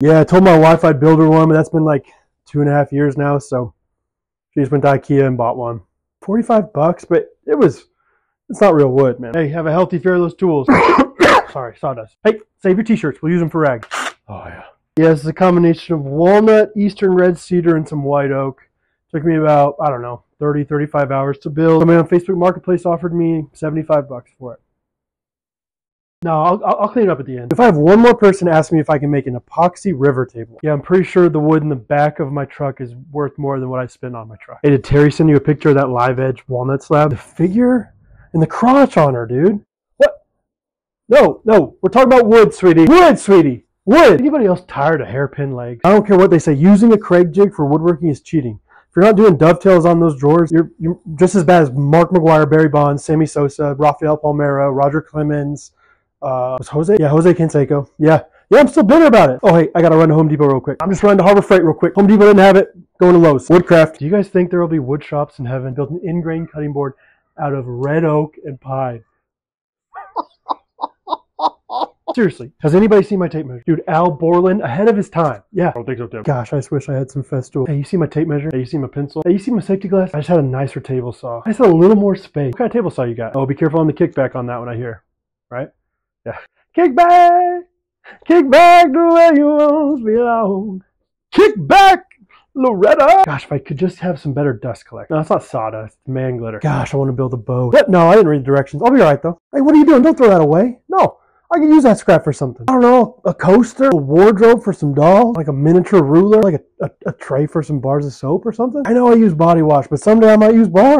Yeah, I told my wife I'd build her one, but that's been like two and a half years now. So she just went to IKEA and bought one. 45 bucks, but it was, it's not real wood, man. Hey, have a healthy fear of those Tools. Sorry, sawdust. Hey, save your t-shirts. We'll use them for rags. Oh, yeah. Yeah, it's a combination of walnut, eastern red cedar, and some white oak. Took me about, I don't know, 30, 35 hours to build. Somebody on Facebook Marketplace offered me 75 bucks for it. No, I'll, I'll clean it up at the end. If I have one more person ask me if I can make an epoxy river table, yeah, I'm pretty sure the wood in the back of my truck is worth more than what I spent on my truck. Hey, did Terry send you a picture of that live edge walnut slab? The figure and the crotch on her, dude. What? No, no, we're talking about wood, sweetie. Wood, sweetie. Wood. Anybody else tired of hairpin legs? I don't care what they say. Using a Kreg jig for woodworking is cheating. If you're not doing dovetails on those drawers, you're, you're just as bad as Mark McGwire, Barry Bonds, Sammy Sosa, Rafael Palmeiro, Roger Clemens, uh, was Jose? Yeah, Jose Canseco. Yeah. Yeah, I'm still bitter about it. Oh, hey, I gotta run to Home Depot real quick. I'm just running to Harbor Freight real quick. Home Depot didn't have it. Going to Lowe's. Woodcraft. Do you guys think there will be wood shops in heaven built an end-grain cutting board out of red oak and pine? Seriously, has anybody seen my tape measure? Dude, Al Borland, ahead of his time. Yeah. I don't think so, Tim. Gosh, I just wish I had some Festool. Hey, you see my tape measure? Hey, you see my pencil? Hey, you see my safety glass? I just had a nicer table saw. I just had a little more space. What kind of table saw you got? Oh, be careful on the kickback on that one, I hear. Right? Yeah. Kick back, kick back to where you once belong. Kick back, Loretta. Gosh, if I could just have some better dust collection. No, it's not sawdust, it's man glitter. Gosh, I want to build a boat. But no, I didn't read the directions. I'll be all right though. Hey, what are you doing? Don't throw that away. No. I could use that scrap for something. I don't know, a coaster, a wardrobe for some dolls, like a miniature ruler, like a, a, a tray for some bars of soap or something. I know I use body wash, but someday I might use bars.